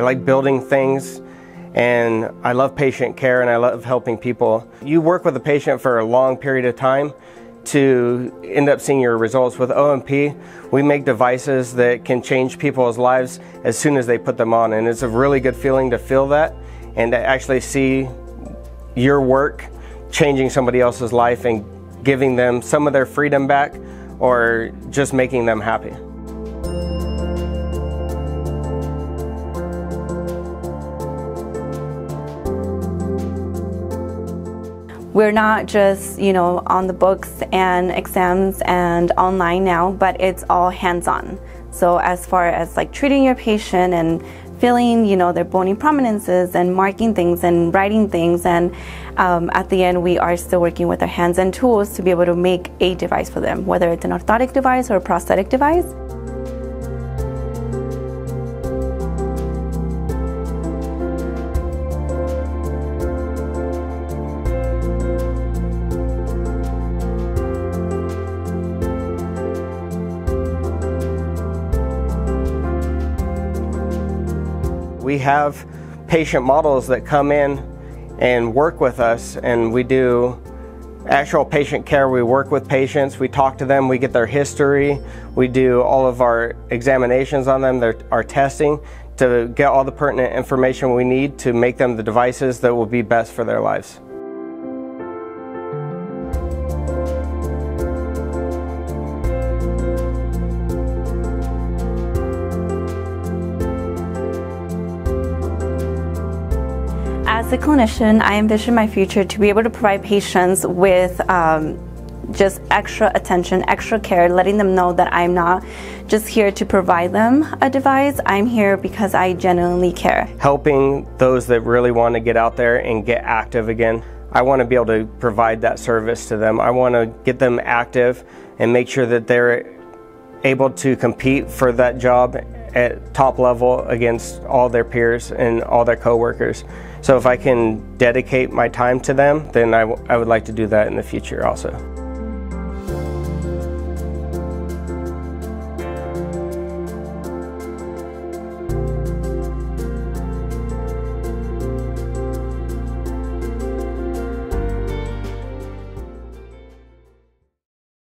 like building things and I love patient care and I love helping people. You work with a patient for a long period of time to end up seeing your results. With O&P, we make devices that can change people's lives as soon as they put them on, and it's a really good feeling to feel that and to actually see your work changing somebody else's life and giving them some of their freedom back or just making them happy. We're not just, you know, on the books and exams and online now, but it's all hands-on. So as far as like treating your patient and feeling, you know, their bony prominences and marking things and writing things. And um, at the end, we are still working with our hands and tools to be able to make a device for them, whether it's an orthotic device or a prosthetic device. We have patient models that come in and work with us and we do actual patient care. We work with patients, we talk to them, we get their history, we do all of our examinations on them, their, our testing to get all the pertinent information we need to make them the devices that will be best for their lives. As a clinician, I envision my future to be able to provide patients with um, just extra attention, extra care, letting them know that I'm not just here to provide them a device. I'm here because I genuinely care. Helping those that really want to get out there and get active again. I want to be able to provide that service to them. I want to get them active and make sure that they're able to compete for that job at top level against all their peers and all their coworkers. So if I can dedicate my time to them, then I, I would like to do that in the future also.